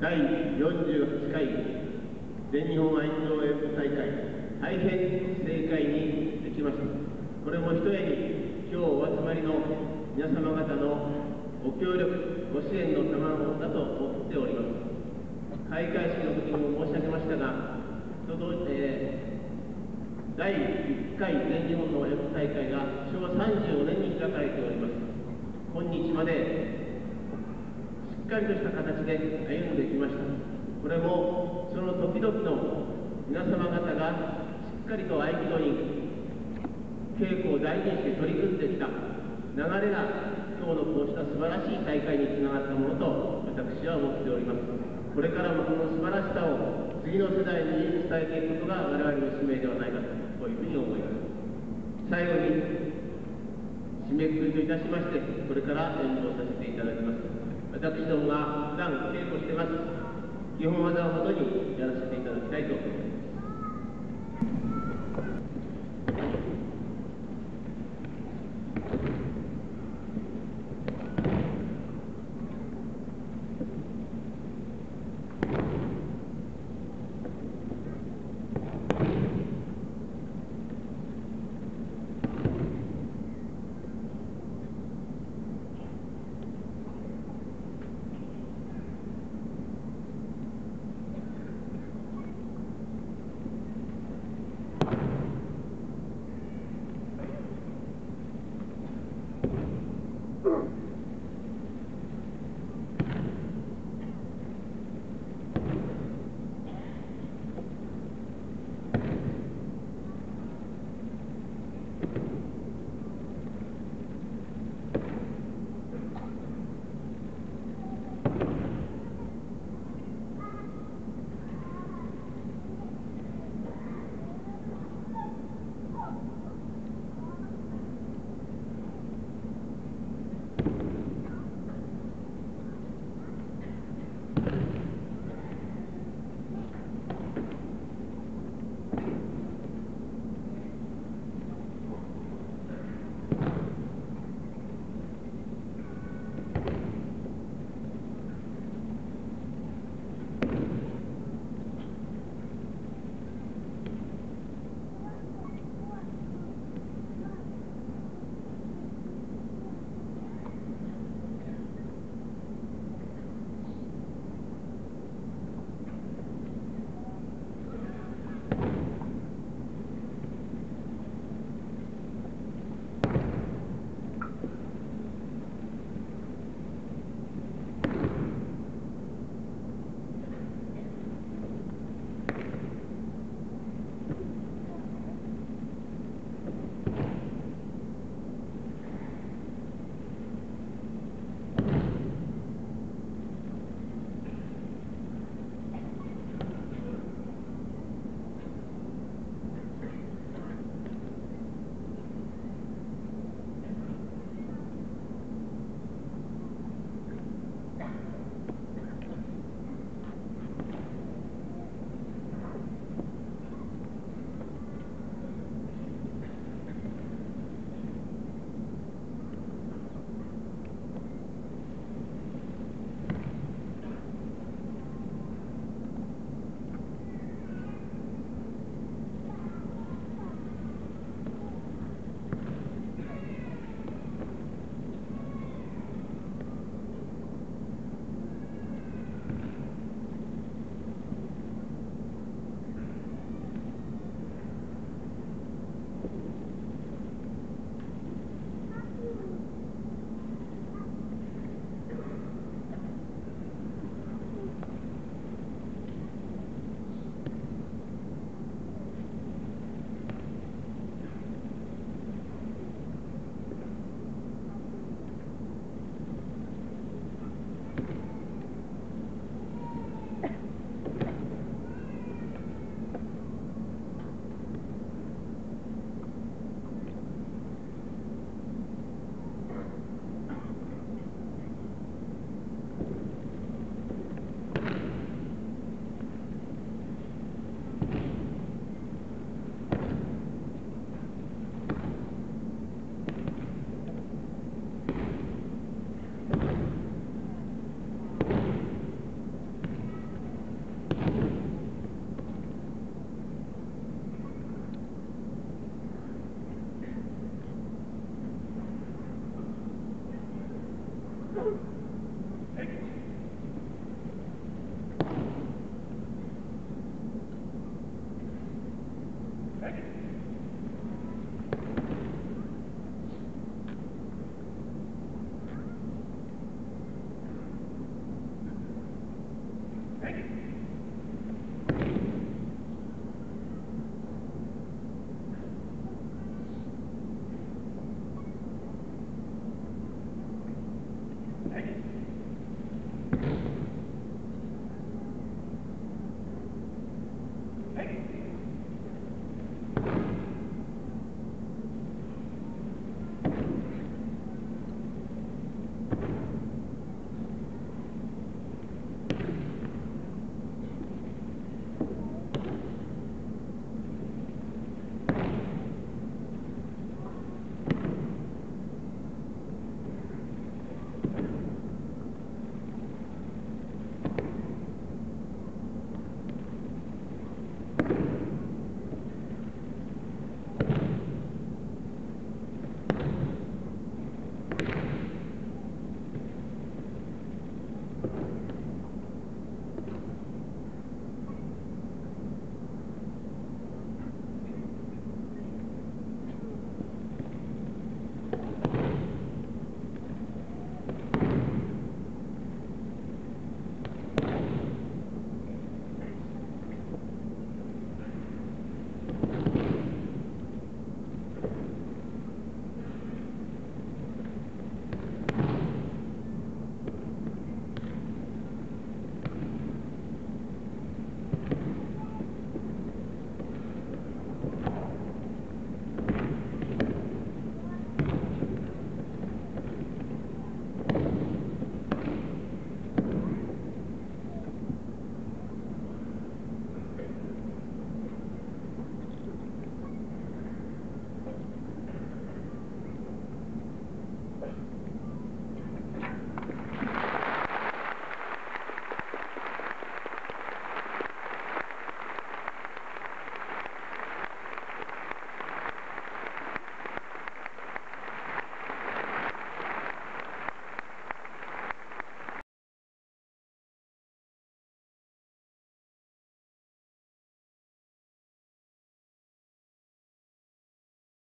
第48回全日本愛情演舞大会大変正解にできました。これもひとえに今日お集まりの皆様方のご協力ご支援の賜だと思っております。開会式の時にも申し上げましたが、えー、第1回全日本の演舞大会が昭和35年に開かれております。今日までっかりとした形で歩んできました。これもその時々の皆様方がしっかりと合気道に稽古を大事にして取り組んできた。流れが今日のこうした素晴らしい大会につながったものと私は思っております。これからもこの素晴らしさを次の世代に伝えていくことが我々の使命ではないかとこういうふうに思います。最後に締めくくりといたしましてこれから演舞をさせていただきます。私どもが普段稽古してます。基本技をもとにやらせていただきたいと思います。anything.